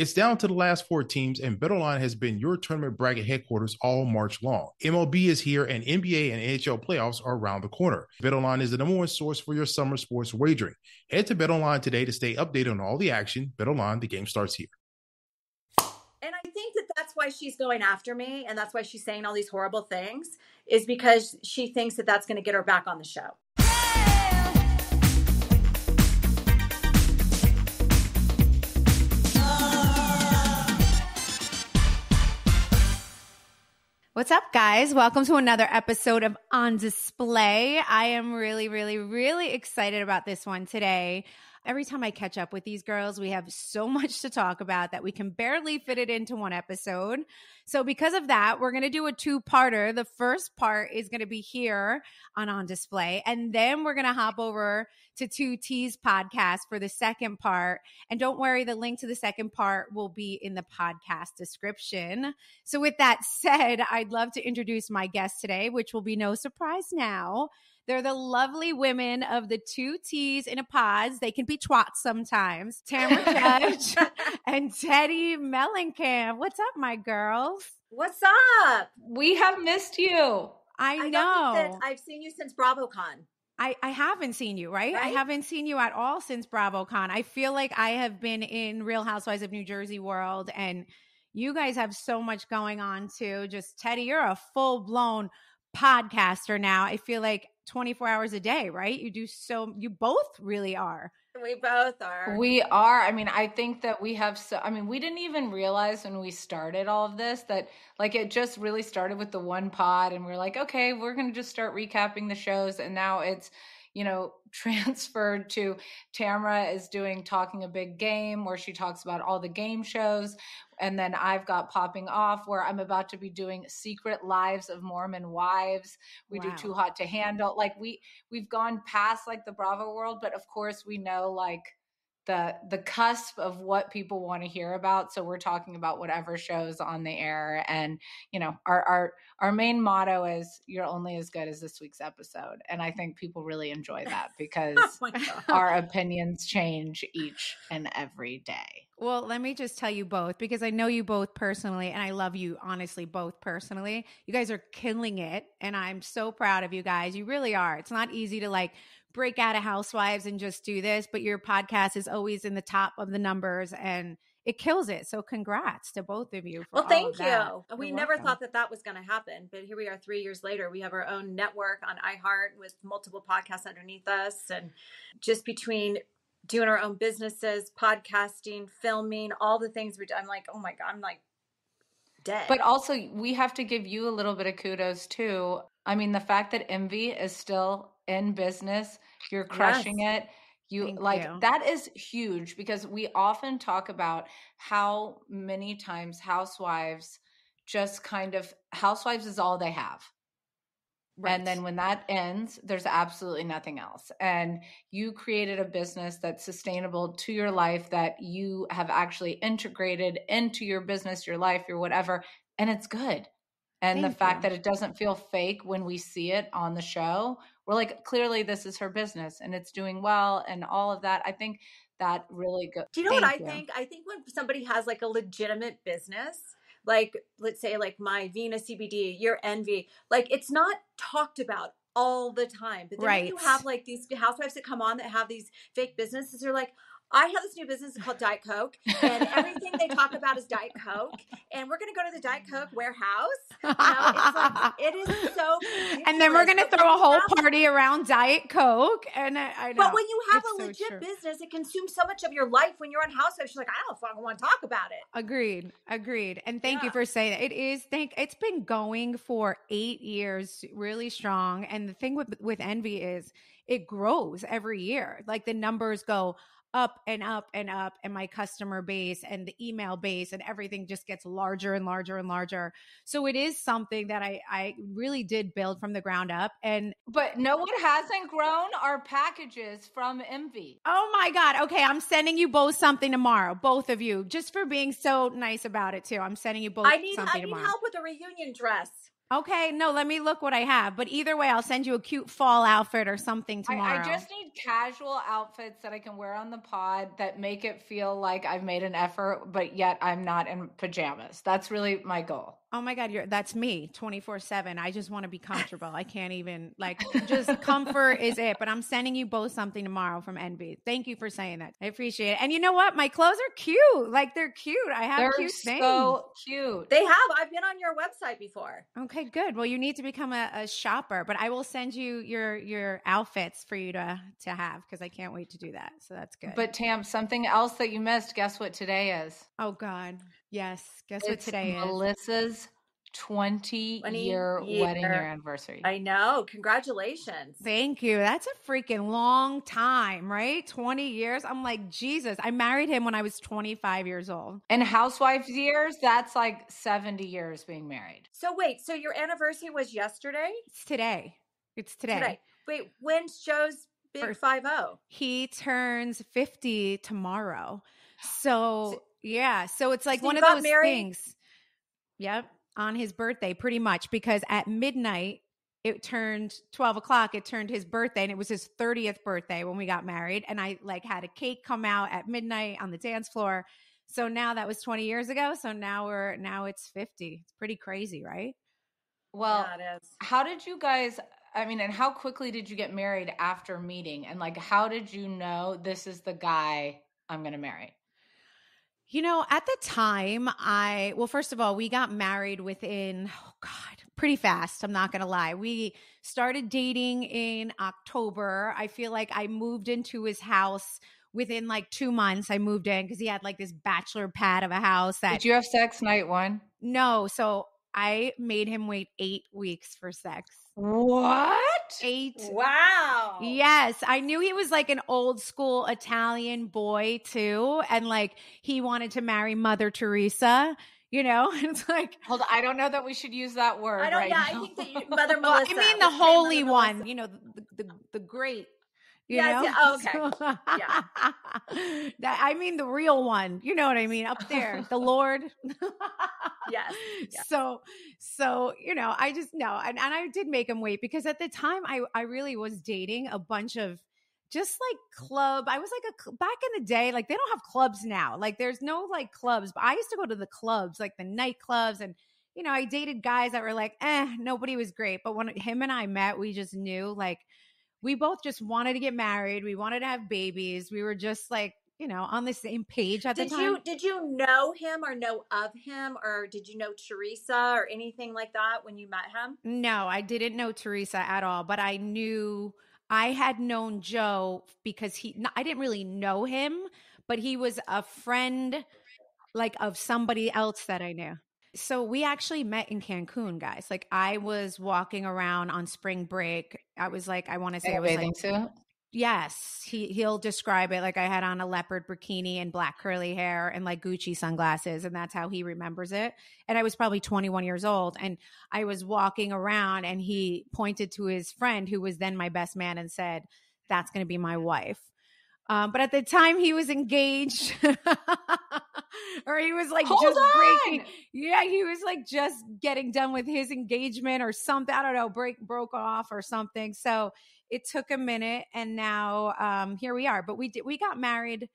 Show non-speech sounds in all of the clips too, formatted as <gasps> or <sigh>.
It's down to the last four teams, and BetOnline has been your tournament bracket headquarters all March long. MLB is here, and NBA and NHL playoffs are around the corner. BetOnline is the number one source for your summer sports wagering. Head to BetOnline today to stay updated on all the action. BetOnline, the game starts here. And I think that that's why she's going after me, and that's why she's saying all these horrible things, is because she thinks that that's going to get her back on the show. What's up, guys? Welcome to another episode of On Display. I am really, really, really excited about this one today. Every time I catch up with these girls, we have so <laughs> much to talk about that we can barely fit it into one episode. So, because of that, we're going to do a two parter. The first part is going to be here on On Display, and then we're going to hop over to Two T's podcast for the second part. And don't worry, the link to the second part will be in the podcast description. So, with that <laughs> said, I'd love to introduce my guest today, which will be no surprise now. They're the lovely women of the two T's in a pods. They can be twats sometimes. Tamra <laughs> Judge and Teddi Mellencamp. What's up, my girls? What's up? We have missed you. I, I know. that I've seen you since BravoCon. I, I haven't seen you, right? I haven't seen you at all since BravoCon. I feel like I have been in Real Housewives of New Jersey world and you guys have so much going on too. Just Teddi, you're a full blown podcaster now. I feel like 24 hours a day, right? You do so, you both really are. We both are. We are. I mean, I think that we have so, I mean, we didn't even realize when we started all of this that like it just really started with the one pod and we're like, okay, we're going to just start recapping the shows. And now it's, you know, transferred to Tamra is doing Talking a Big Game, where she talks about all the game shows. And then I've got Popping Off, where I'm about to be doing Secret Lives of Mormon Wives. We Wow. do Too Hot to Handle. Like we we've gone past like the Bravo world, but of course we know like the the cusp of what people want to hear about. So we're talking about whatever shows on the air. And you know, our our our main motto is you're only as good as this week's episode. And I think people really enjoy that <laughs> because oh our opinions change each and every day. Well, let me just tell you both because I know you both personally and I love you honestly both personally. You guys are killing it and I'm so proud of you guys. You really are. It's not easy to like break out of housewives and just do this, but your podcast is always in the top of the numbers and it kills it. So congrats to both of you. For Well, thank of that. you. We You're never welcome. thought that that was going to happen, but here we are 3 years later. We have our own network on iHeart with multiple podcasts underneath us and just between doing our own businesses, podcasting, filming, all the things we do. I'm like, "Oh my god, I'm like dead." But also, we have to give you a little bit of kudos too. I mean, the fact that Envy is still in business, you're crushing it. You Thank like you. that is huge because we often talk about how many times housewives just kind of housewives is all they have. And then when that ends, there's absolutely nothing else. And you created a business that's sustainable to your life that you have actually integrated into your business, your life, your whatever, and it's good. And the fact you. that it doesn't feel fake when we see it on the show, we're like, clearly this is her business and it's doing well and all of that. I think that really good. Do you know what I you. think? I think when somebody has like a legitimate business, like let's say like my Vena CBD, your Envy, like it's not talked about all the time. But then when you have like these housewives that come on that have these fake businesses, they're like, I have this new business called Diet Coke, and everything they talk about is Diet Coke, and we're gonna go to the Diet Coke warehouse. You know, it's like it is so. and then we're going to throw a whole party around Diet Coke. And I, I know. But when you have It's a legit business, it consumes so much of your life. When you're on Housewives, you're like, I don't fucking want to talk about it. Agreed. Agreed. And thank you for saying that. It is thank it's been going for 8 years really strong and the thing with with Envy is it grows every year. Like the numbers go up and up and up and my customer base and the email base and everything just gets larger and larger and larger. So it is something that I I really did build from the ground up and But no one hasn't grown our packages from Envy. Oh my God. Okay. I'm sending you both something tomorrow, both of you, just for being so nice about it too. I'm sending you both I need something I need tomorrow. help with a reunion dress. Okay, no, let me look what I have. But either way, I'll send you a cute fall outfit or something I, tomorrow. I just need casual outfits that I can wear on the pod that make it feel like I've made an effort, but yet I'm not in pajamas. That's really my goal. Oh my God, you're that's me 24 7. I just want to be comfortable. I can't even like just comfort is it. But I'm sending you both something tomorrow from Envy. Thank you for saying that. I appreciate it. And you know what? My clothes are cute. Like they're cute. I have They're cute things. so cute. They have. I've been on your website before. Okay, good. Well, you need to become a, a shopper, but I will send you your your outfits for you to to have because I can't wait to do that. So that's good. But Tam, something else that you missed. Guess what today is? oh God, yes. Guess what It's today is? Melissa's 20 20 year wedding year- year anniversary. I know. Congratulations. Thank you. That's a freaking long time, right? 20 years. I'm like, Jesus. I married him when I was 25 years old. and housewives years, that's like 70 years being married. So wait, so your anniversary was yesterday? It's today. It's today. Wait, when's Joe's big First- five zero? He turns 50 tomorrow. <gasps> So, So- yeah. So it's like So one of those married- things. Yep. On his birthday, pretty much, because at midnight, it turned 12 o'clock. It turned his birthday, and it was his 30th birthday when we got married. And I like had a cake come out at midnight on the dance floor. So now that was 20 years ago. So now we're now it's 50. It's pretty crazy, right? Well, yeah, it is. how did you guys, I mean, and how quickly did you get married after meeting? And like, how did you know this is the guy I'm going to marry? You know, at the time, I, well, first of all, we got married within, oh God, pretty fast. I'm not going to lie. We started dating in October. I feel like I moved into his house within like two months. I moved in because he had like this bachelor pad of a house that, Did you have sex night one? no. So I made him wait eight weeks for sex. What? Eight Wow. Yes, I knew he was like an old school Italian boy too, and like he wanted to marry Mother Teresa. You know, <laughs> it's like Hold on. I don't know that we should use that word I don't. right yeah, now. I think that you, <laughs> Mother well, Melissa. I mean the holy one. Melissa. You know, the the, the great. Yes, yeah, oh, okay. yeah. <laughs> that, I mean the real one. You know what I mean? Up there, the <laughs> Lord. Yes. <laughs> Yeah. So, so you know, I just know, and, and I did make him wait because at the time I I really was dating a bunch of just like club. I was like a back in the day, like they don't have clubs now. Like there's no like clubs, but I used to go to the clubs, like the nightclubs, and you know, I dated guys that were like, eh, nobody was great. But when him and I met, we just knew like we both just wanted to get married. We wanted to have babies. We were just like, you know, on the same page at Did the time. you did you know him or know of him or did you know Teresa or anything like that when you met him? No, I didn't know Teresa at all, but I knew I had known Joe because he I didn't really know him, but he was a friend like of somebody else that I knew. So we actually met in Cancun, guys. Like I was walking around on spring break. I was like I want to say was bathing like suit? Yes, he he'll describe it like I had on a leopard bikini and black curly hair and like Gucci sunglasses and that's how he remembers it. And I was probably 21 years old and I was walking around and he pointed to his friend who was then my best man and said, "That's going to be my wife." Um, but at the time he was engaged <laughs> or he was like Hold just on. breaking yeah, he was like just getting done with his engagement or something. I don't know, break broke off or something. So it took a minute and now um here we are. But we did we got married.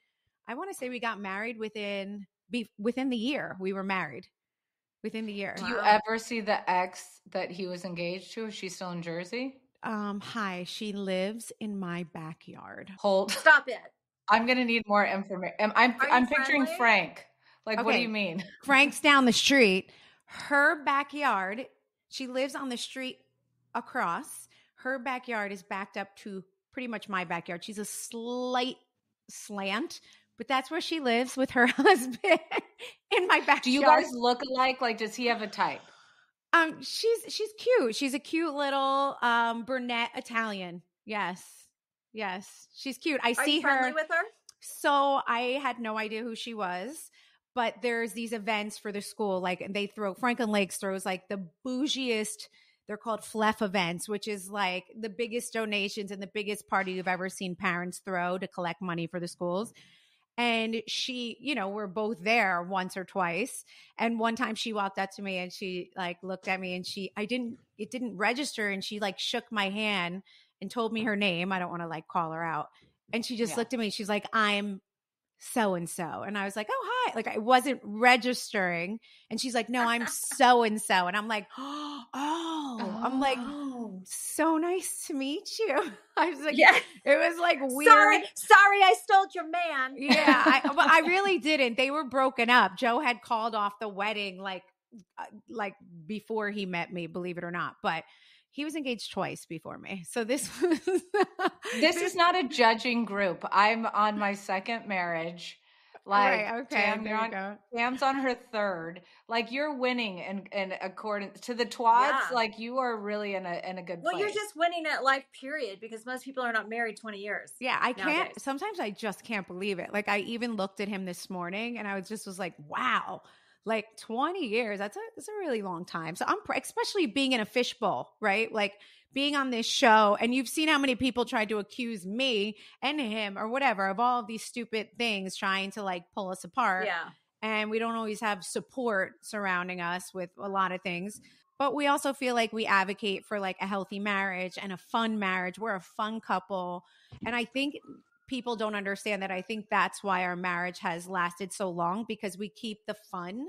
I want to say we got married within be within the year. We were married. Within the year. Do you Wow. ever see the ex that he was engaged to? Is she still in Jersey? Um hi, she lives in my backyard. Hold. <laughs> Stop it. I'm gonna need more information. I'm I'm, I'm picturing friendly? Frank. Like, what do you mean? <laughs> Frank's down the street. Her backyard, she lives on the street across. Her backyard is backed up to pretty much my backyard. She's a slight slant, but that's where she lives with her <laughs> husband in my backyard. Do you guys look alike? Like, does he have a type? Um, she's she's cute. She's a cute little um brunette Italian. Yes, yes, she's cute. I Are see her. with her? So I had no idea who she was, but there's these events for the school. Like they throw Franklin Lakes throws like the bougiest. They're called FLEF events, which is like the biggest donations and the biggest party you've ever seen parents throw to collect money for the schools. And she, you know, we're both there once or twice. And one time she walked up to me and she like looked at me and she, I didn't, it didn't register. And she like shook my hand and told me uh-huh. her name. I don't want to like call her out. And she just yeah. looked at me. She's like, I'm so and so. And I was like, oh, hi. Like I wasn't registering. And she's like, no, I'm so and so. And I'm like, oh, <gasps> oh, I'm like, oh. so nice to meet you. <laughs> I was like, yeah, it was like weird. Sorry, sorry, I stole your man. yeah, I, <laughs> but I really didn't. They were broken up. Joe had called off the wedding like, uh, like before he met me, believe it or not. But he was engaged twice before me. So this <laughs> was This is not a judging group. I'm on my second marriage. Like right, okay, Tam, on, go. Tam's on her third. Like you're winning and and according to the twats, yeah. like you are really in a in a good well, place. you're just winning at life period because most people are not married 20 years. Yeah, I can't sometimes I just can't believe it. Like I even looked at him this morning and I was just was like, wow like 20 years that's a that's a really long time. So i'm especially being in a fishbowl right? Like being on this show and you've seen how many people tried to accuse me and him or whatever of all of these stupid things trying to like pull us apart. Yeah. And we don't always have support surrounding us with a lot of things. But we also feel like we advocate for like a healthy marriage and a fun marriage. We're a fun couple. And i think people don't understand that I think that's why our marriage has lasted so long because we keep the fun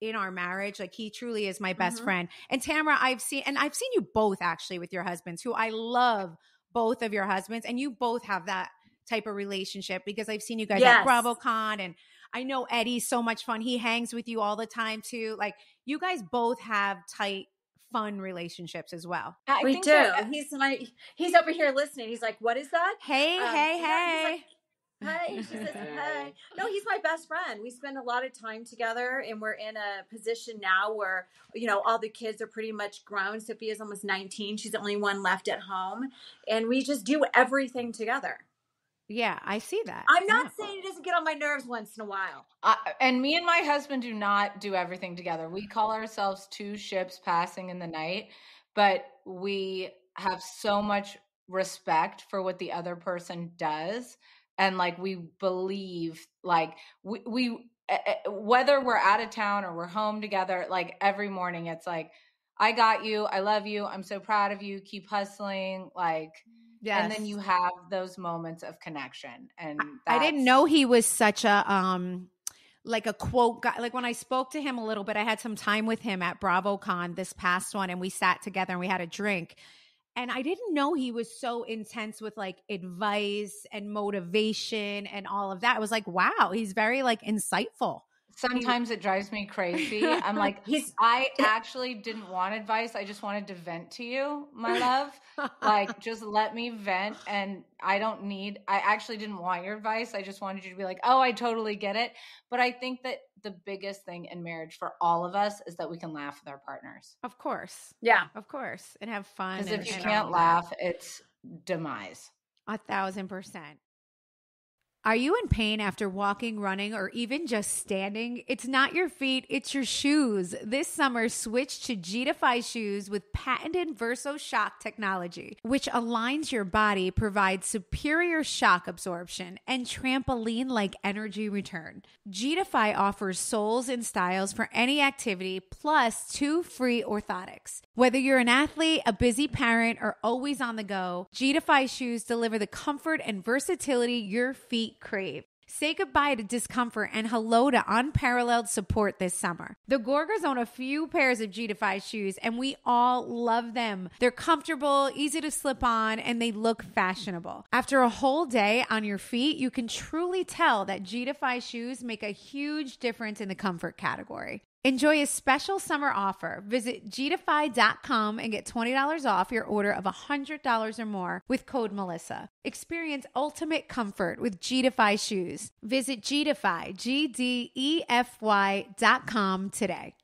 in our marriage. Like he truly is my best mm-hmm. friend. And Tamra, I've seen and I've seen you both actually with your husbands, who I love both of your husbands, and you both have that type of relationship because I've seen you guys yes. at BravoCon and I know Eddie's so much fun. He hangs with you all the time too. Like you guys both have tight fun relationships as well. I we do. That, uh, he's like he's over here listening. He's like, "What is that?" Hey, um, hey, hey. Hey, she says, <laughs> hey. No, he's my best friend. We spend a lot of time together, and we're in a position now where, you know, all the kids are pretty much grown. Sophia's almost 19. She's the only one left at home. And we just do everything together. Yeah, I see that. I'm not yeah. saying it doesn't get on my nerves once in a while. Uh, and me and my husband do not do everything together. We call ourselves two ships passing in the night, but we have so much respect for what the other person does and like we believe like we, we whether we're out of town or we're home together like every morning it's like i got you i love you i'm so proud of you keep hustling like Yes. And then you have those moments of connection. And I didn't know he was such a um like a quote guy. Like when I spoke to him a little bit, I had some time with him at BravoCon this past one, and we sat together and we had a drink. And I didn't know he was so intense with like advice and motivation and all of that. I was like, wow, he's very like insightful. Sometimes it drives me crazy. <laughs> I'm like, he's, I <laughs> actually didn't want advice. I just wanted to vent to you, my love. like, <laughs> just let me vent. And I don't need, I actually didn't want your advice. I just wanted you to be like, oh, I totally get it. But I think that the biggest thing in marriage for all of us is that we can laugh with our partners. Of course. Yeah. Of course. And have fun. Because if you can't laugh, it's demise. A thousand percent. Are you in pain after walking, running, or even just standing? It's not your feet, it's your shoes. This summer, switch to G shoes with patented Verso Shock technology, which aligns your body, provides superior shock absorption, and trampoline like energy return. G offers soles and styles for any activity, plus two free orthotics. Whether you're an athlete, a busy parent, or always on the go, G shoes deliver the comfort and versatility your feet crave. Say goodbye to discomfort and hello to unparalleled support this summer. The Gorgas own a few pairs of G Defy shoes, and we all love them. They're comfortable, easy to slip on, and they look fashionable. After a whole day on your feet, you can truly tell that G Defy shoes make a huge difference in the comfort category. Enjoy a special summer offer. Visit gdefy.com and get $20 off your order of $100 or more with code Melissa. Experience ultimate comfort with Gdefy shoes. Visit gdefy, G-D-E-F-Y dot com today.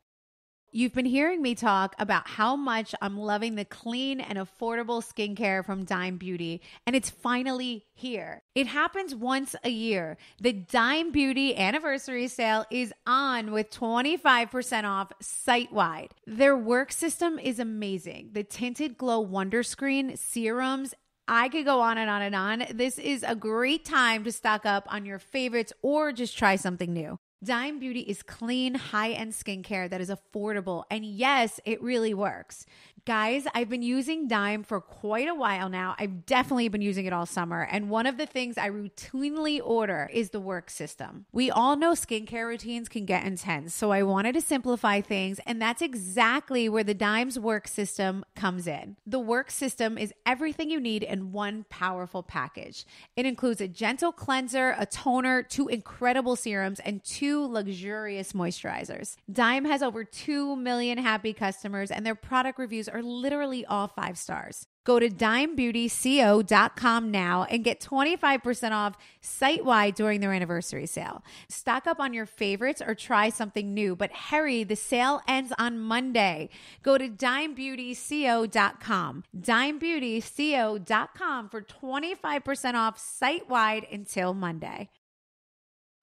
You've been hearing me talk about how much I'm loving the clean and affordable skincare from Dime Beauty, and it's finally here. It happens once a year. The Dime Beauty anniversary sale is on with 25% off site wide. Their work system is amazing. The Tinted Glow Wonder Screen, serums, I could go on and on and on. This is a great time to stock up on your favorites or just try something new. Dime Beauty is clean, high end skincare that is affordable. And yes, it really works. Guys, I've been using Dime for quite a while now. I've definitely been using it all summer. And one of the things I routinely order is the work system. We all know skincare routines can get intense. So I wanted to simplify things. And that's exactly where the Dime's work system comes in. The work system is everything you need in one powerful package. It includes a gentle cleanser, a toner, two incredible serums, and two luxurious moisturizers. Dime has over 2 million happy customers, and their product reviews are literally all five stars. Go to dimebeautyco.com now and get 25% off site wide during their anniversary sale. Stock up on your favorites or try something new, but hurry, the sale ends on Monday. Go to dimebeautyco.com, dimebeautyco.com for 25% off site wide until Monday.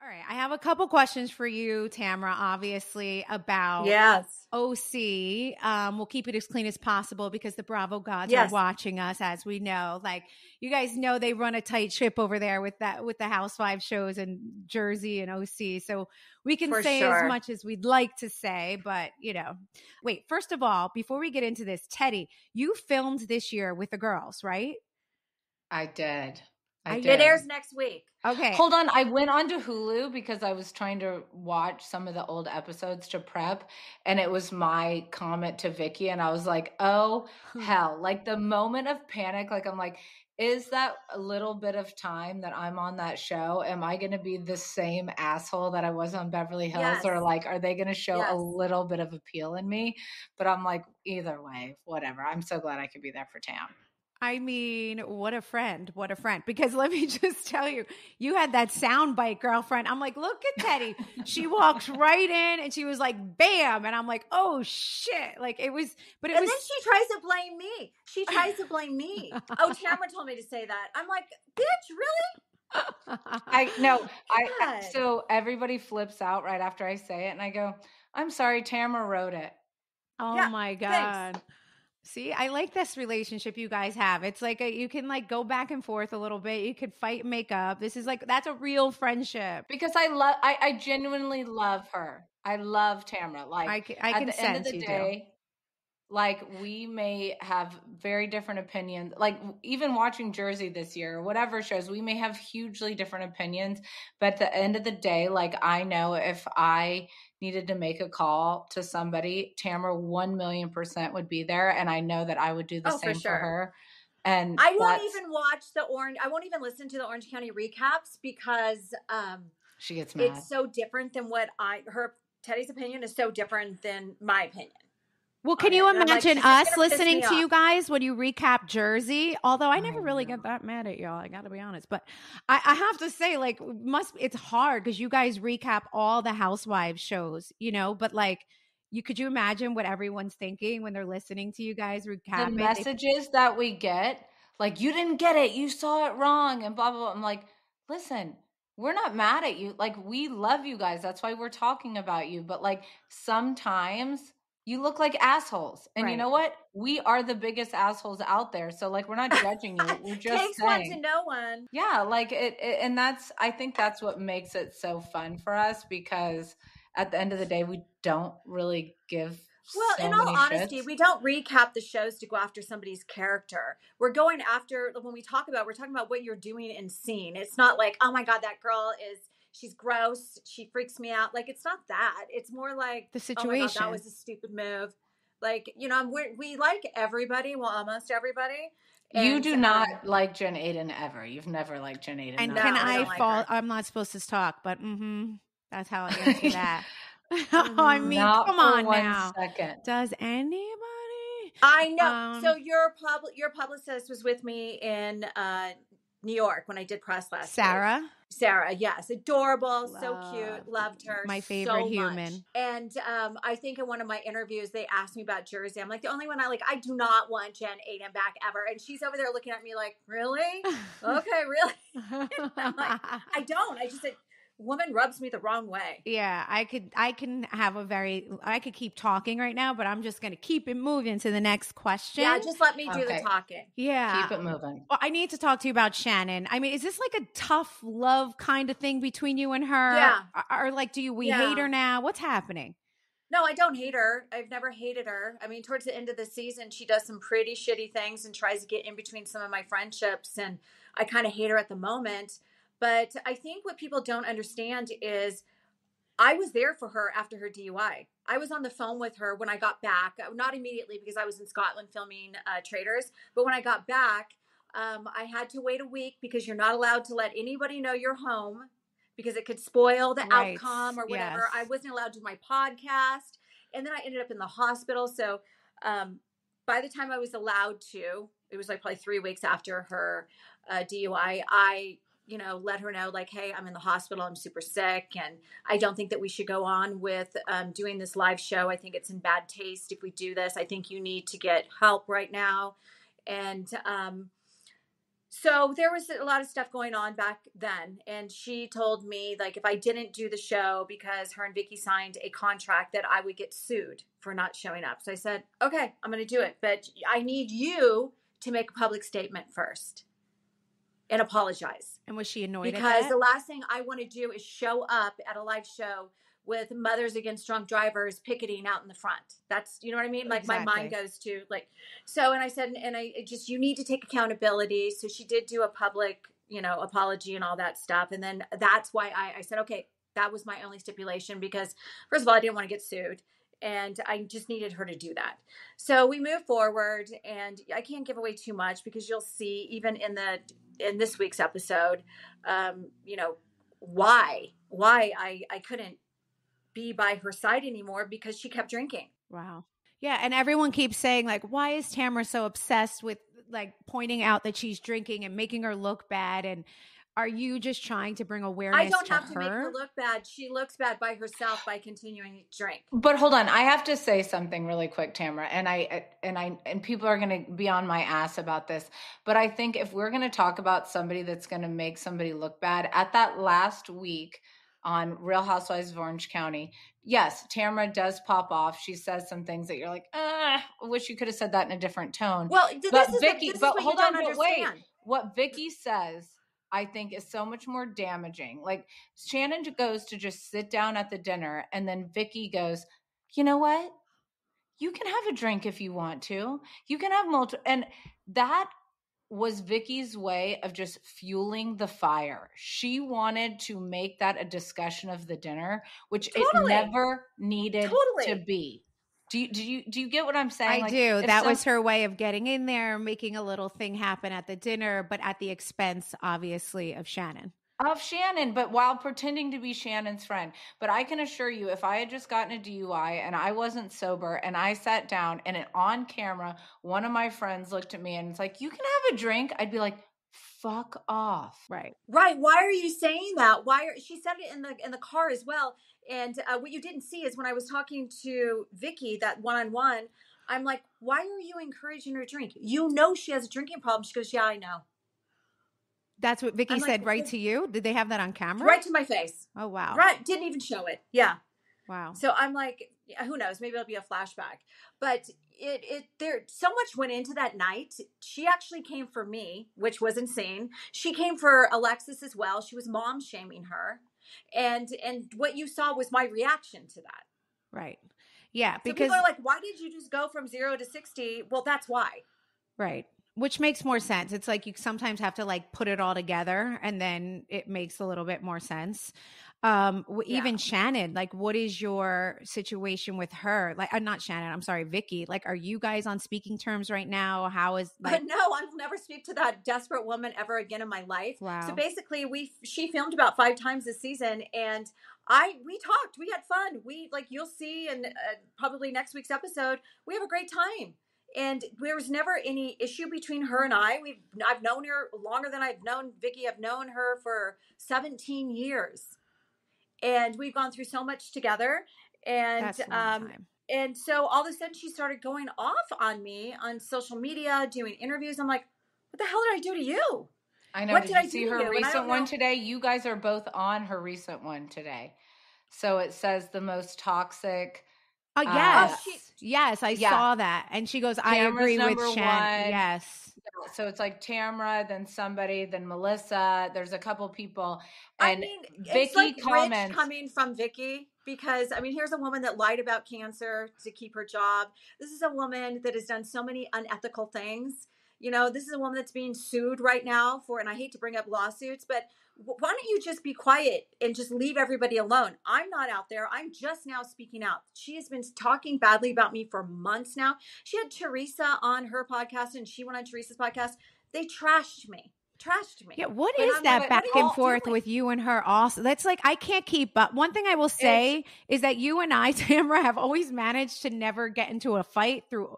All right, I have a couple questions for you, Tamra, obviously, about Yes. OC. Um, we'll keep it as clean as possible because the Bravo gods Yes. are watching us, as we know. Like you guys know, they run a tight ship over there with that with the Housewives shows in Jersey and OC. So we can For say sure. as much as we'd like to say, but you know, wait. First of all, before we get into this, Teddi, you filmed this year with the girls, right? I did. I, did. It airs next week. Okay. Hold on, I went on to Hulu because I was trying to watch some of the old episodes to prep, and it was my comment to Vicki, and I was like, "Oh hell!" Like the moment of panic, like I'm like, "Is that a little bit of time that I'm on that show? Am I going to be the same asshole that I was on Beverly Hills, Yes. or like, are they going to show Yes. a little bit of appeal in me?" But I'm like, either way, whatever. I'm so glad I could be there for Tam. I mean, what a friend, what a friend. Because let me <laughs> just tell you, you had that sound bite, girlfriend. I'm like, look at Teddi. she walks right in and she was like, bam. And I'm like, oh shit. Like it was, but it was and was. then she tries to blame me. She tries to blame me. <laughs> Oh, Tamra told me to say that. I'm like, bitch, really? I no, <laughs> I God. so everybody flips out right after I say it, and I go, "I'm sorry, Tamra wrote it." oh Yeah, my thanks. See, I like this relationship you guys have. It's like a, you can like go back and forth a little bit. You could fight and make up. This is like, that's a real friendship. because I love, I, I genuinely love her. I love Tamra. Like I can, I at can the end of the you do. day, like we may have very different opinions. Like even watching Jersey this year, or whatever shows, we may have hugely different opinions. But at the end of the day, like I know if I needed to make a call to somebody, Tamra one million percent would be there, and I know that I would do the Oh, for same for, sure. her. And I won't even watch the orange. I won't even listen to the Orange County recaps because um, She gets mad. it's so different than what I her Teddi's opinion is so different than my opinion. Well, can you. And like, imagine us listening to off. you guys when you recap Jersey? Although I never really get that mad at y'all. I got to be honest, but I, I have to say, like, must it's hard because you guys recap all the Housewives shows, you know. But like, you could you imagine what everyone's thinking when they're listening to you guys recap the it? They- messages that we get, like you didn't get it, you saw it wrong, and blah blah blah. I'm like, listen, we're not mad at you. Like we love you guys. That's why we're talking about you. But like sometimes you look like assholes, and you know what? We are the biggest assholes out there. So like we're not judging you. We're <laughs> just Takes one to know one. Yeah, like it, it, and that's I think that's what makes it so fun for us because at the end of the day, we don't really give. Well, so in all honesty, shits. we don't recap the shows to go after somebody's character. We're going after when we talk about we're talking about what you're doing in scene. It's not like, oh my god, that girl is she's gross, she freaks me out. Like it's not that. It's more like the oh my god, situation. that was a stupid move. Like you know, we we like everybody, well, almost everybody. you do not like Jen Aydin ever. You've never liked Jen Aydin. and No, can I I don't like fall? I'm not supposed to talk, but mm-hmm, that's how I answer <laughs> that. <laughs> I mean, Not come for on one now. second. Does anybody? I know. Um, so your pub your publicist was with me in uh New York when I did press last week. Sarah, Sarah, yes, adorable, so cute, loved her. My so favorite much. human. And um, I think in one of my interviews, they asked me about Jersey. I'm like, the only one I like, I do not want Jen Aydin back ever. And she's over there looking at me like, really? <laughs> Okay, really? <laughs> I'm like, I don't. I just said, woman rubs me the wrong way. Yeah, I could I can have a very I could keep talking right now, but I'm just going to keep it moving to the next question. Yeah, just let me do Okay. the talking. yeah. Keep it moving. Well, I need to talk to you about Shannon. I mean, is this like a tough love kind of thing between you and her? Yeah. Or, or, like, do you we Yeah. hate her now? What's happening? No, I don't hate her. I've never hated her. I mean, towards the end of the season, she does some pretty shitty things and tries to get in between some of my friendships. And I kind of hate her at the moment. But I think what people don't understand is I was there for her after her DUI. I was on the phone with her when I got back, uh, not immediately because I was in Scotland filming uh, Traitors, but when I got back, um, I had to wait a week because you're not allowed to let anybody know you're home because it could spoil the Right. outcome or whatever. Yes. I wasn't allowed to do my podcast. And then I ended up in the hospital. So um, by the time I was allowed to, it was like probably three weeks after her uh, DUI, I, you know, let her know, like, hey, I'm in the hospital. I'm super sick. And I don't think that we should go on with um, doing this live show. I think it's in bad taste if we do this. I think you need to get help right now. And, um, so there was a lot of stuff going on back then and she told me like if i didn't do the show because her and vicki signed a contract that i would get sued for not showing up so i said okay i'm going to do it but i need you to make a public statement first and apologize. And was she annoyed because the last thing i want to do is show up at a live show with mothers against drunk drivers picketing out in the front. That's you know what i mean? Like my mind goes to like so and i said and i just you need to take accountability. So she did do a public you know apology and all that stuff. And then that's why i, I said okay that was my only stipulation because first of all i didn't want to get sued and i just needed her to do that. So we move forward and i can't give away too much because you'll see even in the in this week's episode um you know why why i i couldn't be by her side anymore because she kept drinking Wow. Yeah, and everyone keeps saying like, why is Tamra so obsessed with like pointing out that she's drinking and making her look bad? And are you just trying to bring awareness I don't to have her? to make her look bad. She looks bad by herself by continuing to drink. But hold on, I have to say something really quick, Tamra, and I and I and people are going to be on my ass about this. But I think if we're going to talk about somebody that's going to make somebody look bad, at that last week on Real Housewives of Orange County, yes, Tamra does pop off. She says some things that you're like, ah, I wish you could have said that in a different tone. Well, But this is Vicki- what, this but is what hold you don't on, but wait. what Vicki says, I think, is so much more damaging. Like Shannon goes to just sit down at the dinner, and then Vicki goes, "You know what? You can have a drink if you want to. You can have multiple." And that was Vicki's way of just fueling the fire. She wanted to make that a discussion of the dinner, which Totally. it never needed Totally. to be. Do you do you do you get what I'm saying? I Like, do. That some- was her way of getting in there, making a little thing happen at the dinner, but at the expense, obviously, of Shannon. of Shannon, but while pretending to be Shannon's friend. But I can assure you, if I had just gotten a DUI and I wasn't sober and I sat down and it, on camera, one of my friends looked at me and it's like, "You can have a drink," I'd be like, "Fuck off." Right. Right? Why are you saying that? Why are she said it in the in the car as well? And uh, what you didn't see is when I was talking to Vicki that one on one, I'm like, why are you encouraging her to drink? You know she has a drinking problem. She goes, yeah, I know. That's what Vicki I'm like, said right to you. Did they have that on camera? Right to my face. Oh wow. Right? Didn't even show it. Yeah. Wow. So I'm like, yeah, who knows? Maybe it'll be a flashback. But it it there so much went into that night. She actually came for me, which was insane. She came for Alexis as well. She was mom shaming her. And and what you saw was my reaction to that. Right. Yeah, So because people are like, why did you just go from zero to sixty? Well, that's why. right. Which makes more sense. It's like you sometimes have to like put it all together and then it makes a little bit more sense. Um Yeah. even Shannon, like what is your situation with her? Like uh, not Shannon, I'm sorry, Vicki. Like are you guys on speaking terms right now? How is <laughs> like But no, I'll never speak to that desperate woman ever again in my life. Wow. So basically, we she filmed about five times this season, and I we talked, we had fun. We like you'll see, in uh, probably next week's episode, we have a great time. And there was never any issue between her and I. We've I've known her longer than I've known Vicki. I've known her for 17 years, and we've gone through so much together. And that's a long um, time. and so all of a sudden she started going off on me on social media, doing interviews. I'm like, what the hell did I do to you? I know. What did, did I see do to her you? Recent one today? You guys are both on her recent one today. So it says the most toxic. Oh Uh, yes, Oh, she- yes, I Yeah. saw that, and she goes, "I agree with number Shen." one. Yes, So it's like Tamra, then somebody, then Melissa. There's a couple people, I and mean, Vicki it's like comments. coming from Vicki because I mean, here's a woman that lied about cancer to keep her job. This is a woman that has done so many unethical things. You know, this is a woman that's being sued right now for, and I hate to bring up lawsuits, but why don't you just be quiet and just leave everybody alone? I'm not out there. I'm just now speaking out. She has been talking badly about me for months now. She had Teresa on her podcast and she went on Teresa's podcast. They trashed me. Trashed me. yeah. What is I'm that like, back and forth doing? with you and her? Also, that's like I can't keep up. One thing I will say is that you and I, <laughs> Tamra, have always managed to never get into a fight through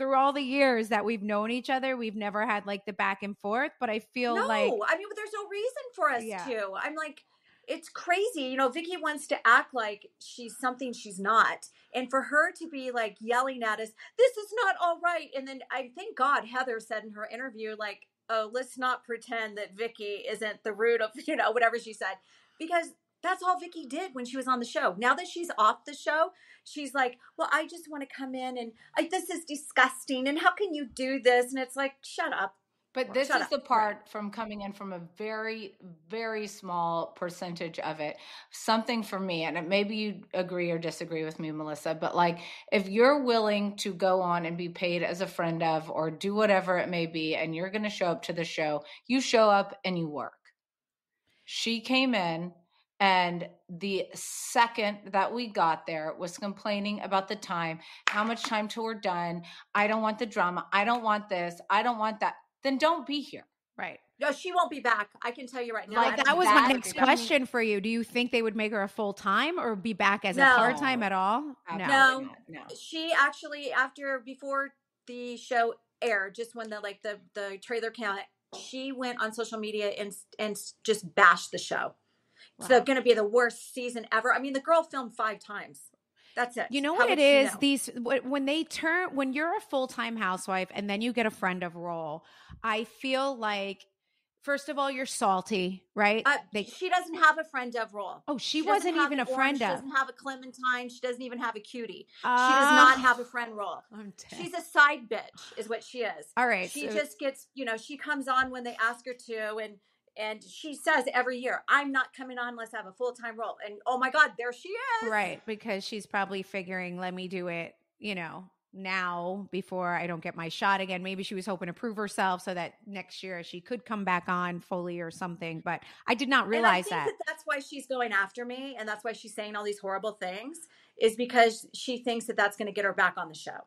through all the years that we've known each other. We've never had like the back and forth, but I feel no, like I mean, there's no reason for us Yeah. to. I'm like, it's crazy. You know, Vicki wants to act like she's something she's not. And for her to be like yelling at us, this is not all right. And then I thank God Heather said in her interview, like, oh, let's not pretend that Vicki isn't the root of, <laughs> you know, whatever she said. Because that's all Vicki did when she was on the show. Now that she's off the show, she's like, well, I just want to come in and I, this is disgusting. And how can you do this? And it's like, shut up. But Well, this is up. the part from coming in from a very, very small percentage of it. Something for me, and it, maybe you agree or disagree with me, Melissa, but like if you're willing to go on and be paid as a friend of or do whatever it may be, and you're going to show up to the show, you show up and you work. She came in. And the second that we got there was complaining about the time, how much time till we're done. I don't want the drama. I don't want this. I don't want that then don't be here. right. No, she won't be back. I can tell you right now. Like that was my next question for you. Do you think they would make her a full time or be back as a No. part time at all? No. Absolutely not. no. She actually, after before the show aired, just when the like the the trailer came out, she went on social media and and just bashed the show. It's going to be the worst season ever. I mean, the girl filmed five times. That's it. You know How what it she is? know? These when they turn when you're a full time housewife and then you get a friend of role. I feel like first of all you're salty, right? Uh, they, she doesn't have a friend of role. oh, she, doesn't wasn't even a an friend orange, She doesn't have a clementine. She doesn't even have a cutie. she Ah. does not have a friend role. <laughs> I'm. She's a side bitch, is what she is. all right. she so- just gets you know she comes on when they ask her to and and she says every year i'm not coming on unless i have a full-time role and oh my god there she is right because she's probably figuring, let me do it, you know, now before I don't get my shot again. Maybe she was hoping to prove herself so that next year she could come back on fully or something. But I did not realize think that. that's why she's going after me and that's why she's saying all these horrible things is because she thinks that that's going to get her back on the show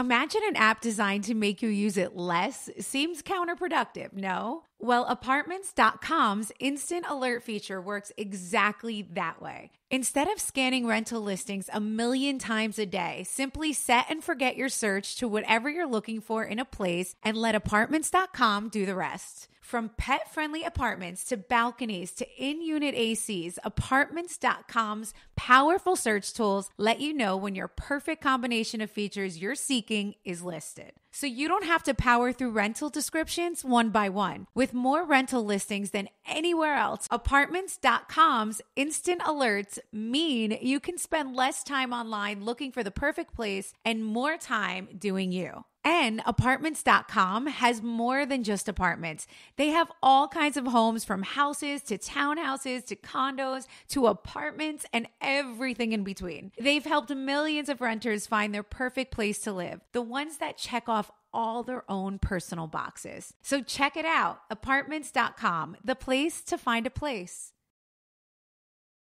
Imagine an app designed to make you use it less seems counterproductive, no? Well, apartments.com's instant alert feature works exactly that way. Instead of scanning rental listings a million times a day, simply set and forget your search to whatever you're looking for in a place and let apartments.com do the rest. From pet friendly apartments to balconies to in unit ACs, apartments.com's powerful search tools let you know when your perfect combination of features you're seeking is listed. So you don't have to power through rental descriptions one by one. With more rental listings than anywhere else, apartments.com's instant alerts mean you can spend less time online looking for the perfect place and more time doing you. And apartments.com has more than just apartments. They have all kinds of homes from houses to townhouses to condos to apartments and everything in between. They've helped millions of renters find their perfect place to live, the ones that check off all their own personal boxes. So check it out apartments.com, the place to find a place.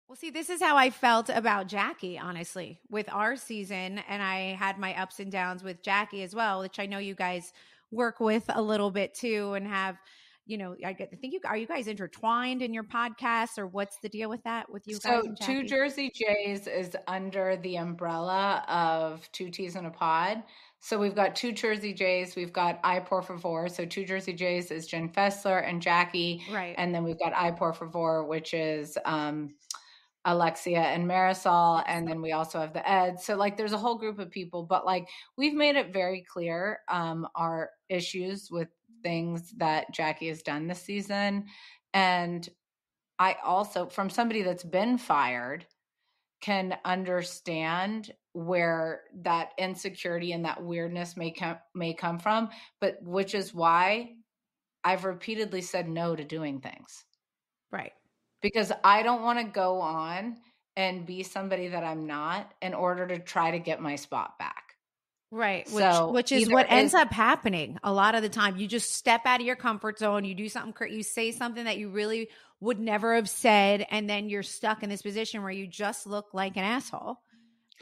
Well, see, this is how I felt about Jackie, honestly, with our season. And I had my ups and downs with Jackie as well, which I know you guys work with a little bit too and have. You know, I think you are you guys intertwined in your podcast, or what's the deal with that with you guys? So, Two Jersey Jays is under the umbrella of Two Ts in a Pod. So, we've got two Jersey Jays. We've got Ay Por Favor. So, two Jersey Jays is Jen Fessler and Jackie. right? And then we've got Ay Por Favor, which is um, Alexia and Marisol. And then we also have the Ed. So, like, there's a whole group of people, but like, we've made it very clear um, our issues with things that Jackie has done this season. And I also, from somebody that's been fired, can understand where that insecurity and that weirdness may come may come from but which is why i've repeatedly said no to doing things right because i don't want to go on and be somebody that i'm not in order to try to get my spot back Right. Which, so which is what ends up happening a lot of the time. You just step out of your comfort zone. You do something, you say something that you really would never have said. And then you're stuck in this position where you just look like an asshole.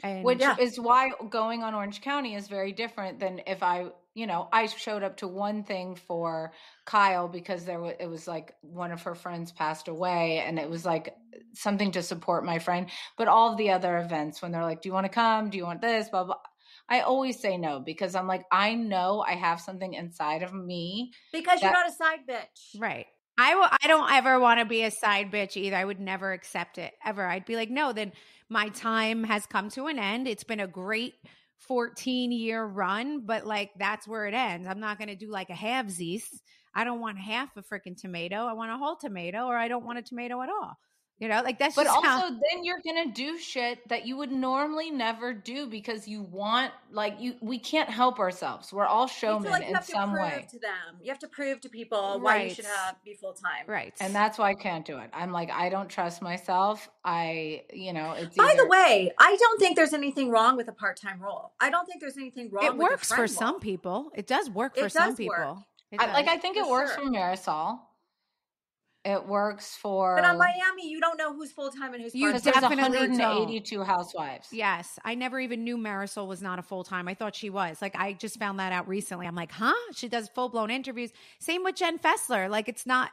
And, which yeah. is why going on Orange County is very different than if I, you know, I showed up to one thing for Kyle because there was, it was like one of her friends passed away and it was like something to support my friend. But all of the other events when they're like, do you want to come? Do you want this? Blah, blah I always say no because I'm like, I know I have something inside of me. Because that- you're not a side bitch. Right. I will I don't ever want to be a side bitch either. I would never accept it ever. I'd be like, no, then my time has come to an end. It's been a great 14 year run, but like that's where it ends. I'm not gonna do like a halvesies. I don't want half a freaking tomato. I want a whole tomato, or I don't want a tomato at all. You know, like that's But also how- then you're going to do shit that you would normally never do because you want like you we can't help ourselves. We're all showmen like in some way. To them. You have to prove to people right. why you should have be full time. Right. And that's why I can't do it. I'm like I don't trust myself. I, you know, it's By either- the way, I don't think there's anything wrong with a part-time role. I don't think there's anything wrong It works for role. some people. It does work for some people. I, like I think it works for Marysol. It works for. But on Miami, you don't know who's full time and who's you part time. There's 182 don't. housewives. Yes, I never even knew Marysol was not a full time. I thought she was. Like I just found that out recently. I'm like, huh? She does full blown interviews. Same with Jen Fessler. Like it's not.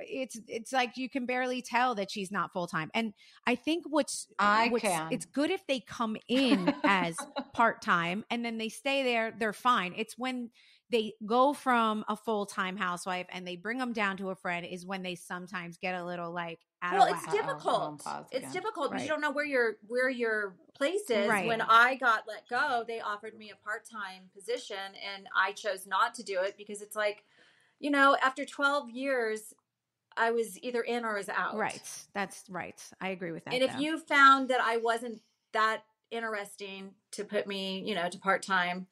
It's it's like you can barely tell that she's not full time. And I think what's I what's, can. It's good if they come in <laughs> as part time and then they stay there. They're fine. It's when they go from a full-time housewife and they bring them down to a friend is when they sometimes get a little like well it's difficult. it's difficult because right. you don't know where your where your place is. Right. when i got let go they offered me a part-time position and i chose not to do it because it's like you know after 12 years i was either in or was out. Right. That's right. I agree with that and if though. you found that i wasn't that interesting to put me you know to part-time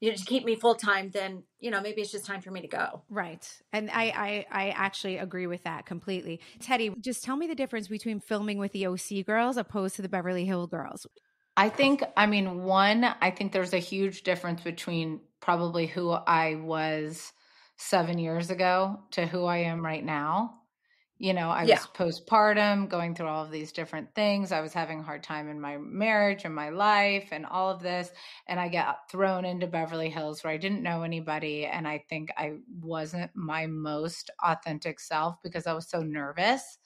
you know, to keep me full time, then you know maybe it's just time for me to go. Right, and I, I I actually agree with that completely. Teddi, just tell me the difference between filming with the OC girls opposed to the Beverly Hill girls. I think, I mean, one, I think there's a huge difference between probably who I was seven years ago to who I am right now. You know, I yeah. was postpartum, going through all of these different things. I was having a hard time in my marriage and my life and all of this. And I got thrown into Beverly Hills where I didn't know anybody. And I think I wasn't my most authentic self because I was so nervous.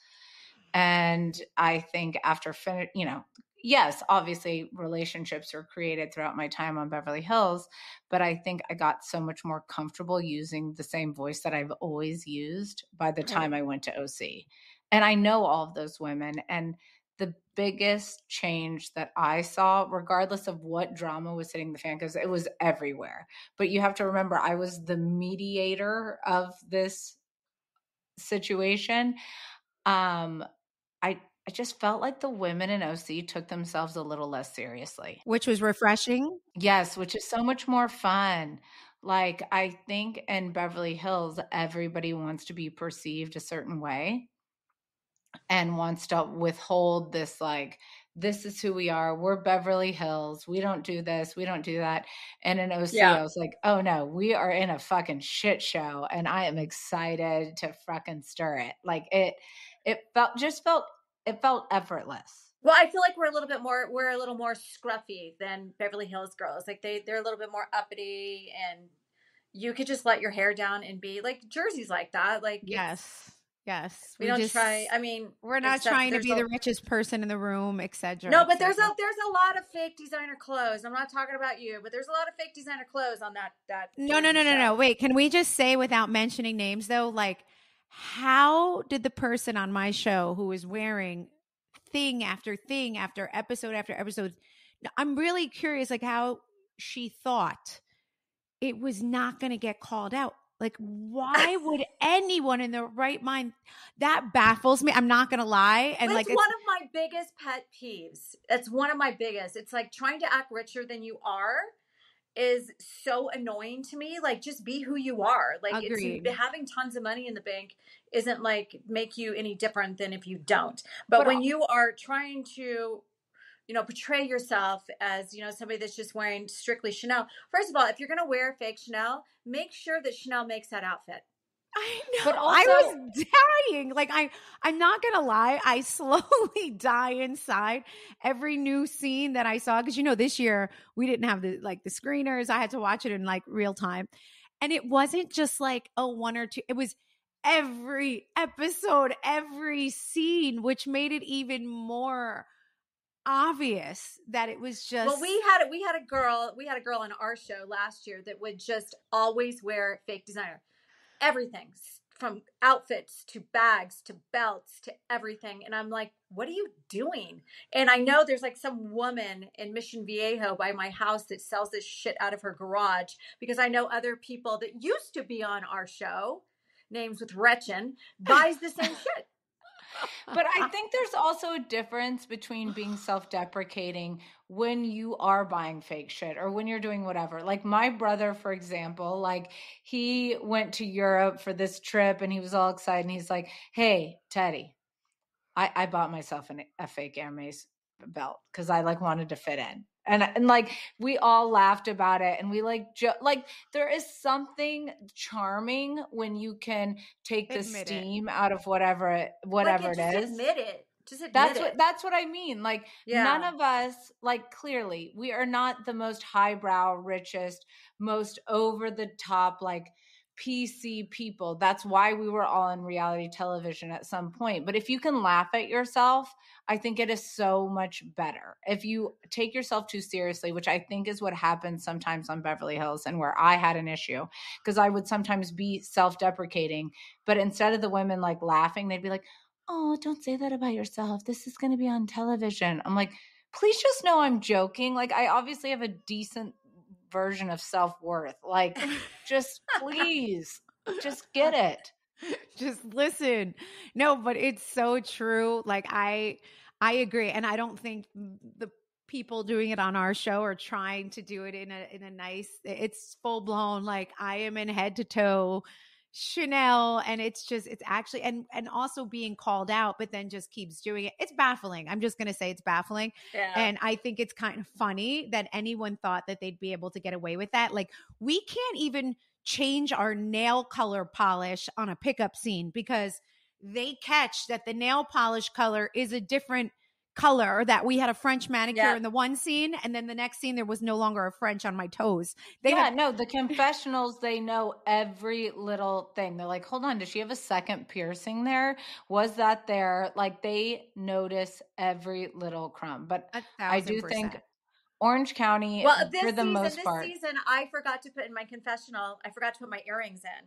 And I think after finish, you know, yes, obviously relationships were created throughout my time on Beverly Hills, but I think I got so much more comfortable using the same voice that I've always used by the time I went to OC. And I know all of those women and the biggest change that I saw, regardless of what drama was hitting the fan, because it was everywhere. But you have to remember, I was the mediator of this situation. Um, I I just felt like the women in OC took themselves a little less seriously, which was refreshing. Yes, which is so much more fun. Like, I think in Beverly Hills, everybody wants to be perceived a certain way and wants to withhold this, like, this is who we are. We're Beverly Hills. We don't do this. We don't do that. And in OC, yeah. I was like, oh no, we are in a fucking shit show. And I am excited to fucking stir it. Like it, it felt just felt it felt effortless. Well, I feel like we're a little bit more we're a little more scruffy than Beverly Hills girls. Like they they're a little bit more uppity and you could just let your hair down and be like Jersey's like that. Like yes. Yes, we, we don't just, try. I mean, we're not trying to be a, the richest person in the room, etc. No, but there's a there's a lot of fake designer clothes. I'm not talking about you, but there's a lot of fake designer clothes on that that. No, no, no, no, no. Wait, can we just say without mentioning names though? Like, how did the person on my show who was wearing thing after thing after episode after episode i'm really curious like how she thought it was not going to get called out Like, why <laughs> would anyone in their right mind? That baffles me. I'm not gonna lie. And But like, it's one of my biggest pet peeves. It's one of my biggest. It's like trying to act richer than you are is so annoying to me. Like just be who you are. Like it's having tons of money in the bank isn't like make you any different than if you don't. But, But when you are trying to you know, portray yourself as, you know, somebody that's just wearing strictly Chanel. First of all, if you're going to wear fake Chanel, make sure that Chanel makes that outfit. I <laughs> know. But I was dying. Like I, I'm not gonna lie. I <laughs> slowly die inside every new scene that I saw because you know this year we didn't have the like the screeners. I had to watch it in like real time, and it wasn't just like a one or two. It was every episode, every scene, which made it even more obvious that it was just. Well, we had we had a girl, we had a girl on our show last year that would just always wear fake designer. Everything from outfits to bags to belts to everything. And I'm like, what are you doing? And I know there's like some woman in Mission Viejo by my house that sells this shit out of her garage because I know other people that used to be on our show, names with Gretchen, <laughs> buys the same shit. But I <laughs> think there's also a difference between being self-deprecating when you are buying fake shit or when you're doing whatever. Like my brother, for example, like he went to Europe for this trip and he was all excited and he's like, "Hey, Teddi, I, I bought myself an, a fake Hermes belt because I like wanted to fit in." And and like we all laughed about it and we like jo- like there is something charming when you can take the Admit it. steam out of whatever it whatever like, it just is. Admit it. Just admit That's it. what that's what I mean. Like Yeah. none of us, like clearly, we are not the most highbrow, richest, most over the top, like PC people. That's why we were all in reality television at some point. But if you can laugh at yourself, I think it is so much better. If you take yourself too seriously, which I think is what happens sometimes on Beverly Hills and where I had an issue, because I would sometimes be self deprecating, but instead of the women like laughing, they'd be like, oh, don't say that about yourself. This is going to be on television. I'm like, please just know I'm joking. Like, I obviously have a decent version of self worth. Like, <laughs> just please, just get <laughs> it. just listen no but it's so true like i i agree and i don't think the people doing it on our show are trying to do it in a in a nice it's full blown like i am in head to toe chanel and it's just it's actually and and also being called out but then just keeps doing it it's baffling i'm just gonna say it's baffling Yeah. and I think it's kind of funny that anyone thought that they'd be able to get away with that. Like, we can't even change our nail color polish on a pickup scene because they catch that the nail polish color is a different color that we had a French manicure Yeah. in the one scene and then the next scene there was no longer a French on my toes. They yeah, have- no, the confessionals, they know every little thing. They're like, hold on, does she have a second piercing there? Was that there? Like, they notice every little crumb. But I thousand do think. Orange County, Well, this for the season, most this part, season, I forgot to put in my confessional. I forgot to put my earrings in,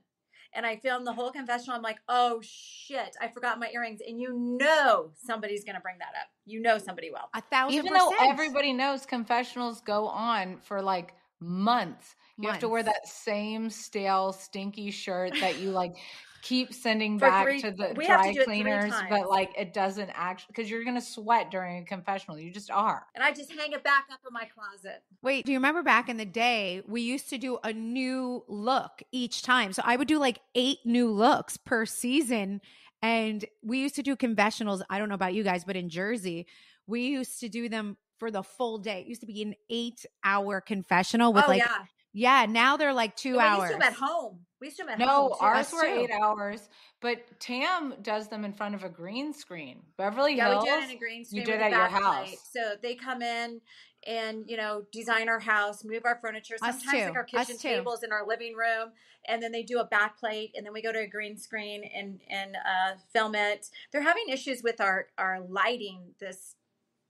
and I filmed the whole confessional. I'm like, oh shit, I forgot my earrings, and you know somebody's gonna bring that up. You know somebody will. a thousand even though everybody knows confessionals go on for like months you have to wear that same stale stinky shirt that you like keep sending For back three- to the we have to dry do it three cleaners times. but like it doesn't actually because you're gonna sweat during a confessional you just are And I just hang it back up in my closet. Wait, do you remember back in the day, we used to do a new look each time? So I would do like eight new looks per season. And we used to do confessionals. I don't know about you guys, but in Jersey, we used to do them for the full day. It used to be an eight hour confessional with oh like, yeah, yeah, now they're like two we hours. used to them at home. We used at home. no ours were eight hours but tam does them in front of a green screen beverly Yeah, hills we do it in a green screen. you did at your house So they come in and you know design our house, move our furniture. Sometimes like our kitchen tables in our living room, and then they do a backplate, and then we go to a green screen and and uh, film it. They're having issues with our our lighting this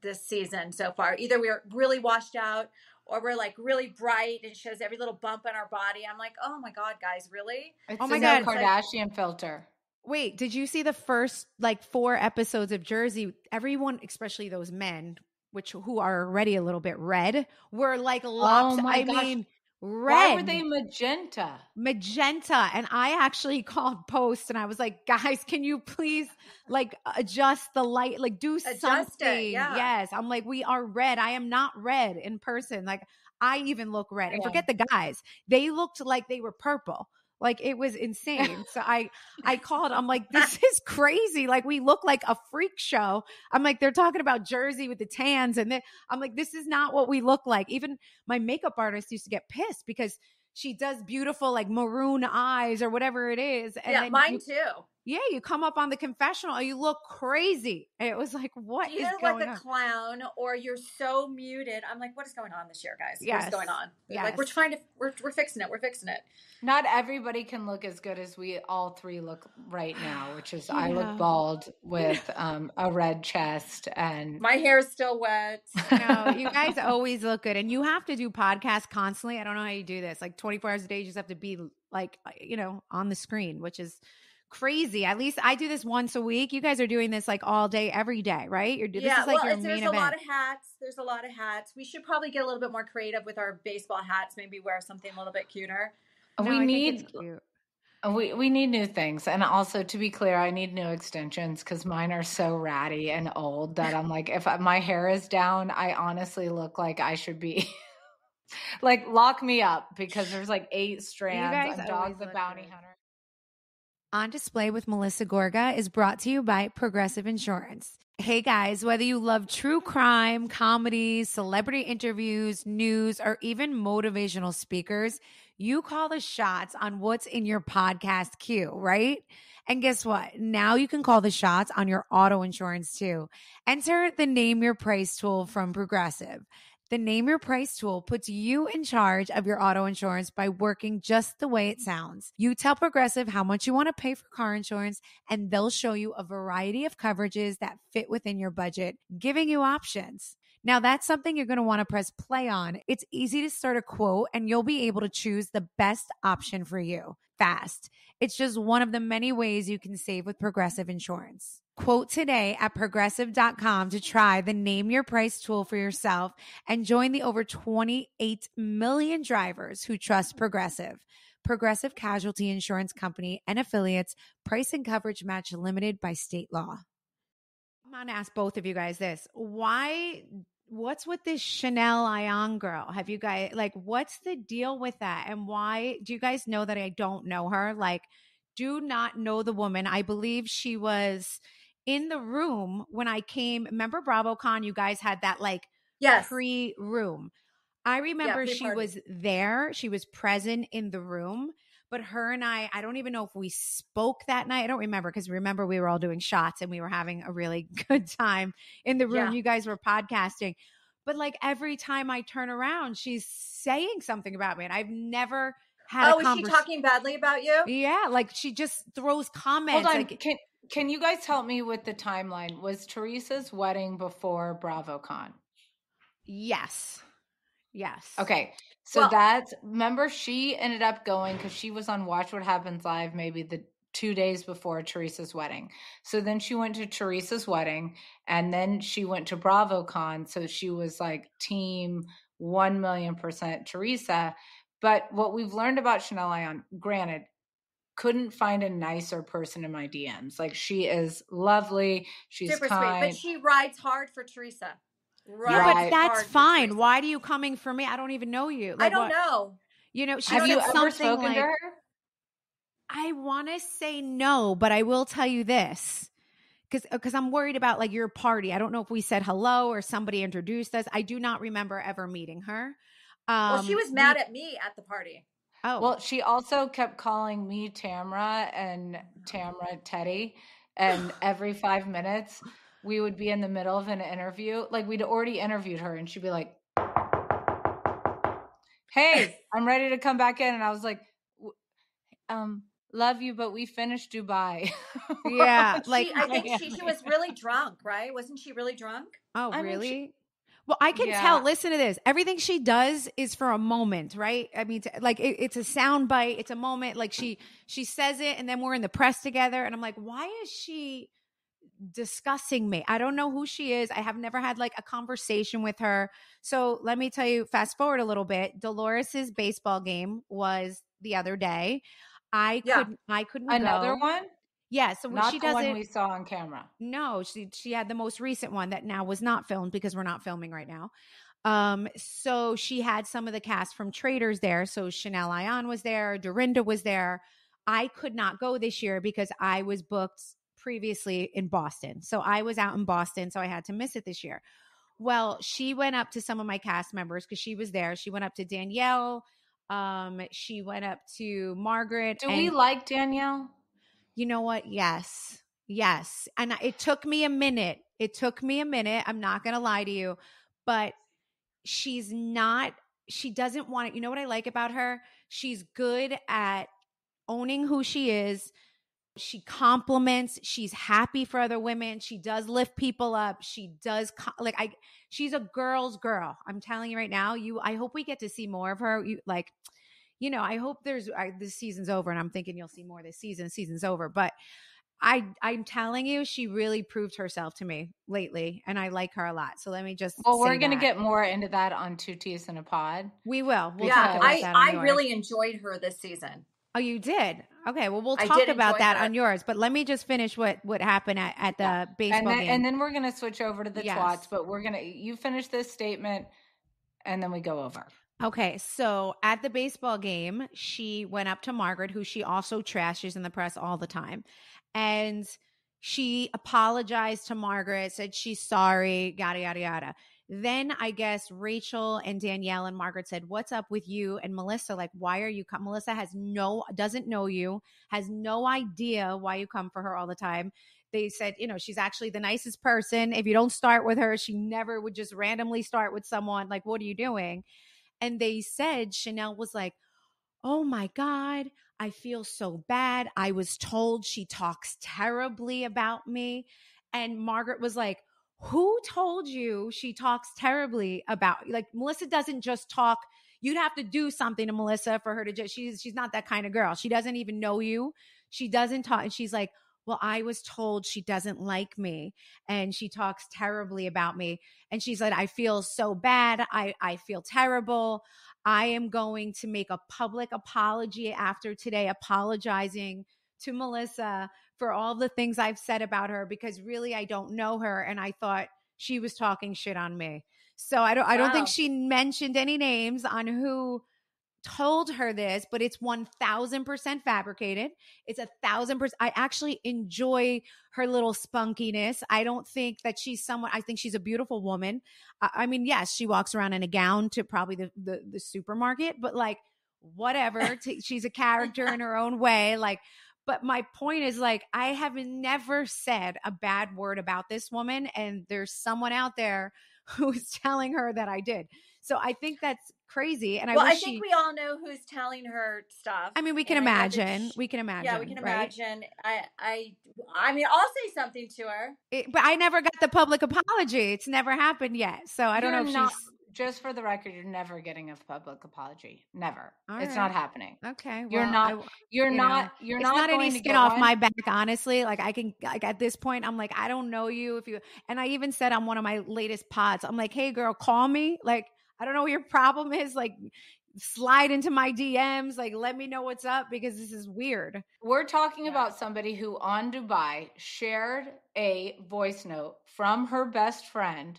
this season so far. Either we're really washed out. Or we're like really bright and shows every little bump on our body. I'm like, oh my god, guys, really? it's Oh my God. kardashian filter Wait, did you see the first like four episodes of Jersey? Everyone, especially those men, which who are already a little bit red, were like lops. Oh my I gosh. mean, red. Why were they magenta? magenta and i actually <laughs> called post and i was like guys can you please like adjust the light like do Adjust it, something yeah. yes i'm like we are red i am not red in person like i even look red and Yeah. forget the guys they looked like they were purple like it was insane. So i i <laughs> called i'm like this is crazy. Like we look like a freak show. I'm like they're talking about jersey with the tans and then i'm like this is not what we look like. Even my makeup artist used to get pissed because she does beautiful like maroon eyes or whatever it is and yeah, mine you, too. Yeah you come up on the confessional and you look crazy and it was like what you is going like a on clown or you're so muted. I'm like, what is going on this year, guys? Yes. What's going on? Yes. Like we're trying to we're we're fixing it. We're fixing it. Not everybody can look as good as we all three look right now, which is I look bald with <laughs> um, a red chest and My hair is still wet. no you <laughs> guys always look good and you have to do podcasts constantly i don't know how you do this like 24 hours a day you just have to be like you know on the screen which is crazy at least i do this once a week you guys are doing this like all day every day right you're this yeah, is like well, your it's- there's main a event lot of hats. There's a lot of hats. We should probably get a little bit more creative with our baseball hats. Maybe wear something a little bit cuter. Uh, no, we I need uh, we we need new things. And also to be clear, I need new extensions because mine are so ratty and old that I'm like, if my hair is down, I honestly look like I should be. <laughs> like lock me up because there's like eight strands. guys I'm always Dog the Bounty good. Hunter. On Display with Melissa Gorga is brought to you by Progressive Insurance. Hey guys, whether you love true crime, comedies, celebrity interviews, news, or even motivational speakers, you call the shots on what's in your podcast queue, right? And guess what? Now you can call the shots on your auto insurance too. Enter the Name Your Price tool from Progressive. The Name Your Price tool puts you in charge of your auto insurance by working just the way it sounds. You tell Progressive how much you want to pay for car insurance, and they'll show you a variety of coverages that fit within your budget, giving you options. Now, that's something you're going to want to press play on. It's easy to start a quote, and you'll be able to choose the best option for you fast. It's just one of the many ways you can save with Progressive Insurance. Quote today at progressive.com to try the Name Your Price tool for yourself and join the over 28 million drivers who trust Progressive. Progressive Casualty Insurance Company and affiliates, price and coverage match limited by state law. I'm going to ask both of you guys this. Why, what's with this Chanel Ayan girl? Have you guys, like, what's the deal with that? And why, do you guys know that I don't know her? Like, do not know the woman. I believe she was in the room when I came. Remember BravoCon? You guys had that like Yes. pre room. I remember she pre-party. was there. She was present in the room. But her and I, I don't even know if we spoke that night. I don't remember because remember we were all doing shots and we were having a really <laughs> good time in the room. Yeah. You guys were podcasting. But like every time I turn around, she's saying something about me. And I've never had oh, a is she talking badly about you? Yeah, like she just throws comments. Hold on. Like, Can can you guys help me with the timeline? Was Teresa's wedding before BravoCon? yes. Yes. Okay. So Well- that's remember she ended up going because she was on Watch What Happens Live maybe the two days before Teresa's wedding. So then she went to Teresa's wedding and then she went to BravoCon. So she was like team one million percent Teresa. But what we've learned about Chanel Ayan, granted, couldn't find a nicer person in my DMs. Like she is lovely. She's Super kind. sweet. But she rides hard for Teresa. Yeah, Rides but that's hard fine. Why do you coming for me? I don't even know you. I don't what- know. You know, she Have you ever something spoken like, to her? I want to say no, but I will tell you this. Because because I'm worried about like your party. I don't know if we said hello or somebody introduced us. I do not remember ever meeting her. Um, well, she was we- mad at me at the party. Oh, Well, she also kept calling me Tamra and Tamra Teddi. And <sighs> every five minutes, we would be in the middle of an interview. Like we'd already interviewed her, and she'd be like, Hey, <laughs> I'm ready to come back in. And I was like, um, love you, but we finished Dubai. <laughs> yeah, like she, I think she, she was really drunk, right? Wasn't she really drunk? Oh, I mean, really? she- well, I can Yeah. tell. Listen to this. Everything she does is for a moment, right? I mean, like it, it's a sound bite. It's a moment. Like she she says it, and then we're in the press together, and I'm like, why is she discussing me. I don't know who she is. I have never had like a conversation with her. So let me tell you, fast forward a little bit. Dolores's baseball game was the other day. I Yeah. couldn't I couldn't Another go. one? Yeah, so Not she the one doesn't we saw on camera. no, she she had the most recent one that now was not filmed because we're not filming right now. Um, so she had some of the cast from Traitors there. So Chanel Ayan was there, Dorinda was there. I could not go this year because I was booked previously in Boston. So I was out in Boston, so I had to miss it this year. Well, she went up to some of my cast members because she was there. She went up to Danielle. Um, she went up to Margaret. Do we like Danielle? You know what? Yes. Yes. And it took me a minute. It took me a minute. I'm not going to lie to you, but she's not, she doesn't want it. You know what I like about her? She's good at owning who she is. She compliments. She's happy for other women. She does lift people up. She does like I. She's a girl's girl. I'm telling you right now. You. I hope we get to see more of her. You like, you know. I hope there's I, this season's over, and I'm thinking you'll see more this season. Season's over, but I. I'm telling you, she really proved herself to me lately, and I like her a lot. So let me just. Well, we're going to that. get more into that on Two Ts in a Pod. We will. We'll yeah, talk about I, that. on I yours. really enjoyed her this season. Oh, you did. Okay. Well, we'll talk about enjoy that on yours. But let me just finish what what happened at, at the baseball And then, game. and then we're going to switch over to the Yes. Twots, but we're going to, you finish this statement and then we go over. Okay, so at the baseball game, she went up to Margaret, who she also trashes in the press all the time. And she apologized to Margaret, said she's sorry, yada, yada, yada. Then I guess Rachel and Danielle and Margaret said, What's up with you and Melissa? Like, why are you come? Melissa has no, doesn't know you, has no idea why you come for her all the time. They said, you know, she's actually the nicest person. If you don't start with her, she never would just randomly start with someone. Like, what are you doing? And they said Chanel was like, "Oh my god, I feel so bad. I was told she talks terribly about me." And Margaret was like, "Who told you she talks terribly about you? like Melissa doesn't just talk You'd have to do something to Melissa for her to just she's she's not that kind of girl. She doesn't even know you. She doesn't talk and she's like, "Well, I was told she doesn't like me and she talks terribly about me." and she said i feel so bad i i feel terrible i am going to make a public apology after today apologizing to melissa for all the things i've said about her because really i don't know her and i thought she was talking shit on me so i don't i don't think she mentioned any names on who told her this but it's 1000% fabricated it's a thousand percent i actually enjoy her little spunkiness. I don't think that she's someone. I think she's a beautiful woman. I, I mean, yes, she walks around in a gown to probably the the, the supermarket, but like whatever. <laughs> T- she's a character in her own way. Like, but my point is like I have never said a bad word about this woman, and there's someone out there <laughs> who's telling her that I did. So I think that's crazy. And I well, I think she. we all know who's telling her stuff. I mean, we can and I know that imagine. she- We can imagine. yeah, we can right? imagine. I, I, I mean, I'll say something to her. It- but I never got the public apology. It's never happened yet. So I don't know You're if not- she's Just for the record, you're never getting a public apology. Never. All it's right. not happening. okay. You're not- I- You're You not. know, you're it's not, not, any going to skin off on- my back, honestly. Like I can, like at this point, I'm like, I don't know you. If you, and I even said on one of my latest pods, I'm like, hey girl, call me. Like I don't know what your problem is. Like slide into my DMs. Like let me know what's up because this is weird. We're talking Yeah. about somebody who on Dubai shared a voice note from her best friend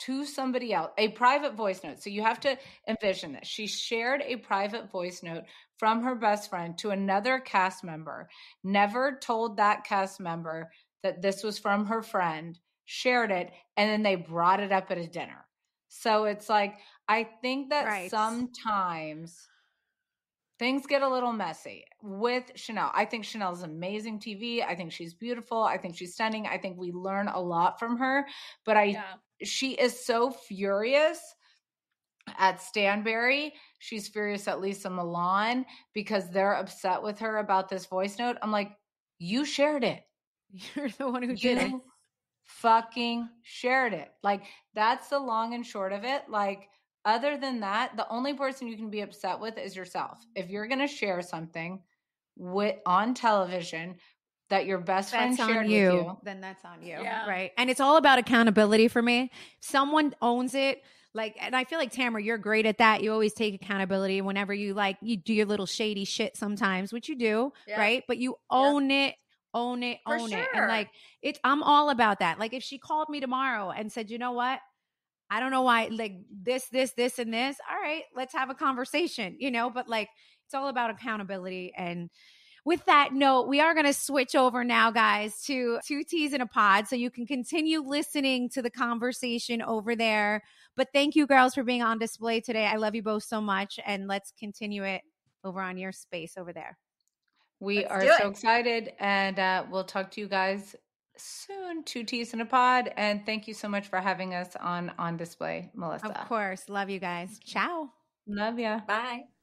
to somebody else, a private voice note. So you have to envision this. She shared a private voice note from her best friend to another cast member, never told that cast member that this was from her friend, shared it, and then they brought it up at a dinner. So it's like, I think that Right. sometimes things get a little messy with Chanel. I think Chanel is amazing TV. I think she's beautiful. I think she's stunning. I think we learn a lot from her. But I she is so furious at Stanbury. She's furious at Lesa Milan because they're upset with her about this voice note. I'm like, you shared it. <laughs> You're the one who did it. <laughs> Fucking shared it. Like that's the long and short of it. Like other than that, the only person you can be upset with is yourself. If you're going to share something with on television that your best friend that's shared on you, with you. then that's on you. Yeah. Right. And it's all about accountability for me. Someone owns it. Like, and I feel like Tamara, you're great at that. You always take accountability whenever you like, you do your little shady shit sometimes, which you do, Yeah. right? But you own it, own it, For own it. And like, it's, I'm all about that. Like, if she called me tomorrow and said, you know what? I don't know why, like this, this, this, and this. All right, let's have a conversation, you know? But like, it's all about accountability and, with that note, we are going to switch over now, guys, to two Ts in a pod. So you can continue listening to the conversation over there. But thank you, girls, for being on display today. I love you both so much. And let's continue it over on your space over there. We Let's are so excited, and uh, we'll talk to you guys soon. Two Ts in a pod, and thank you so much for having us on on display, Melissa. Of course. Love you guys. Mm-hmm. Ciao. Love ya. Bye.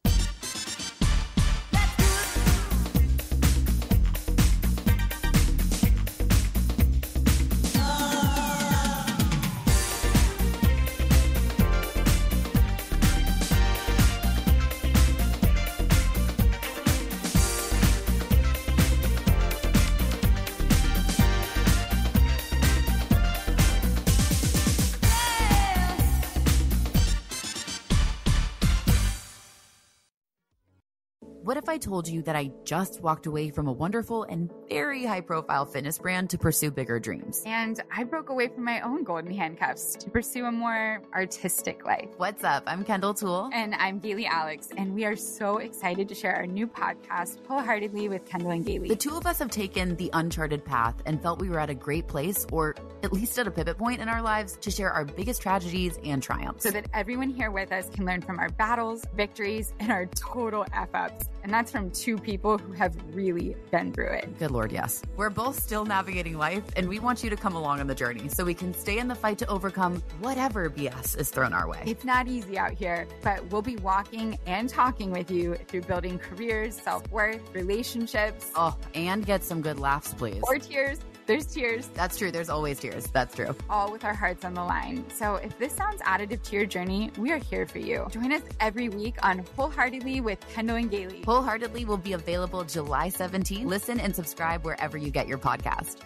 What if I told you that I just walked away from a wonderful and very high profile fitness brand to pursue bigger dreams? And I broke away from my own golden handcuffs to pursue a more artistic life. What's up? I'm Kendall Toole. And I'm Gailey Alex, and we are so excited to share our new podcast, Wholeheartedly with Kendall and Gailey. The two of us have taken the uncharted path and felt we were at a great place, or at least at a pivot point in our lives, to share our biggest tragedies and triumphs. so that everyone here with us can learn from our battles, victories, and our total F ups. And that's from two people who have really been through it. Good Lord, yes. We're both still navigating life, and we want you to come along on the journey so we can stay in the fight to overcome whatever BS is thrown our way. It's not easy out here, but we'll be walking and talking with you through building careers, self worth, relationships, Oh, and get some good laughs, please. or tears. There's tears. That's true. There's always tears. That's true. all with our hearts on the line. So if this sounds additive to your journey, we are here for you. Join us every week on Wholeheartedly with Kendall and Gailey. Wholeheartedly will be available July 17th. Listen and subscribe wherever you get your podcast.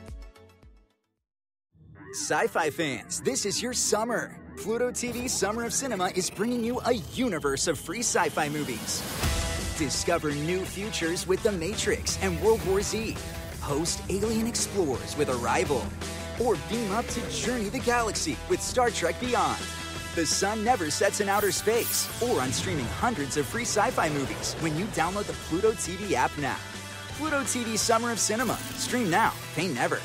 Sci fi fans, this is your summer. Pluto TV Summer of Cinema is bringing you a universe of free sci fi movies. Discover new futures with The Matrix and World War Z. Host alien explorers with Arrival. Or beam up to Journey the Galaxy with Star Trek Beyond. The sun never sets in outer space, or on streaming hundreds of free sci fi movies when you download the Pluto TV app now. Pluto TV Summer of Cinema. Stream now, pay never.